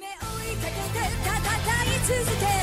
夢追いかけて戦い続け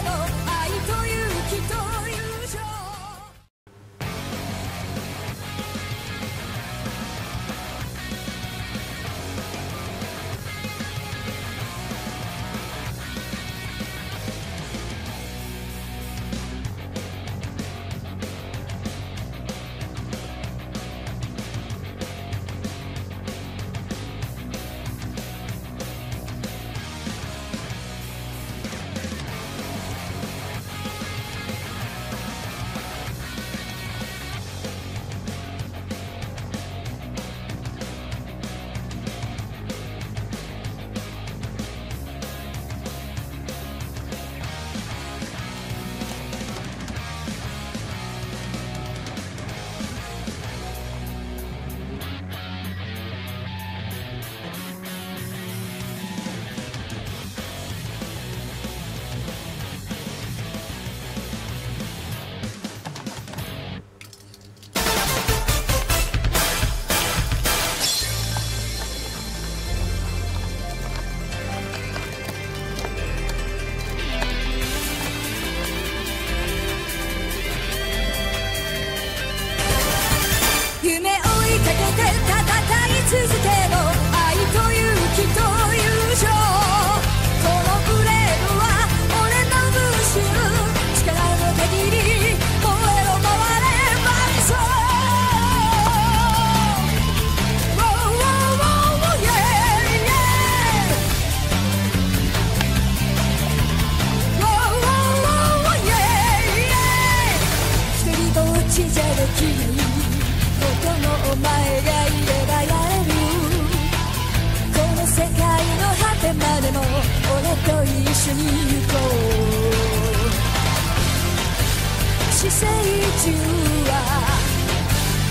緒に行こう。姿勢中は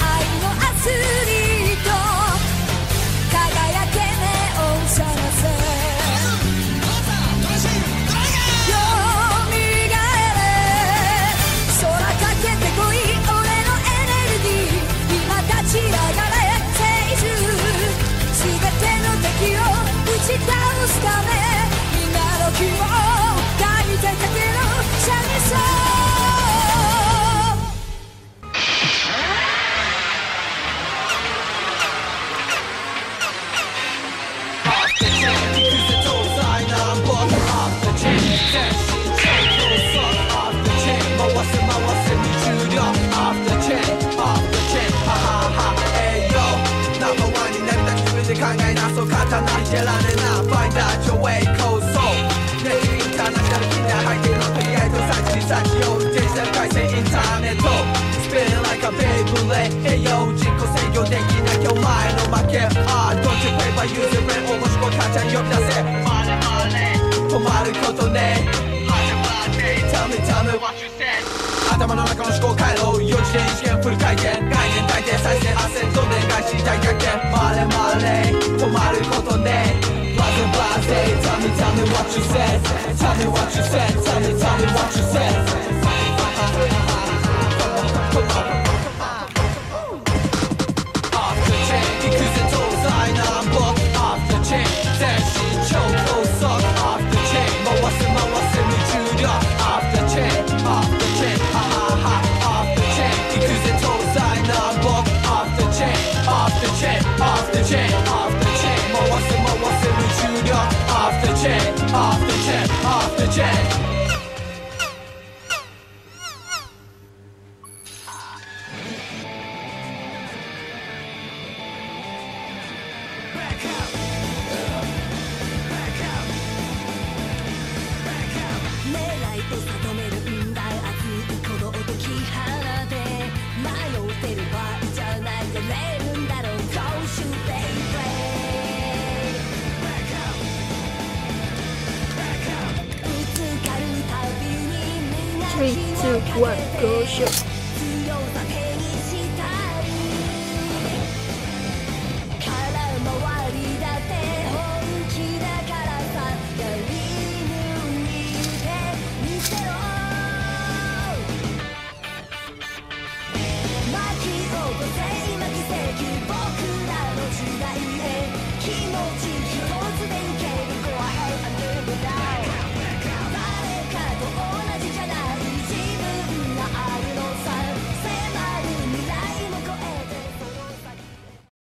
愛のアスサチに先をデジタル回線インターネット Spin like a Beyblade 栄養人口制御できなきゃお前の負け Ah, don't you pay by using brain 面白い母ちゃん呼び出せマネマネ止まることね始まって Tell me, tell me what you said 頭の中の思考回路4次元試験フル回転概念大転再生アセントで返し大逆転マレマレ止まることねバズバズ Tell me, tell me what you said Tell me what you said chain Sensin çok uzak off the chain Babası malası vücudu off the chain Off the chain ha ha ha off the chain İkize tozayla bok off the chain Off the chain off the chain off the chain off the chain, off the chain Off the chain off the chain Three, two, one, go shoot.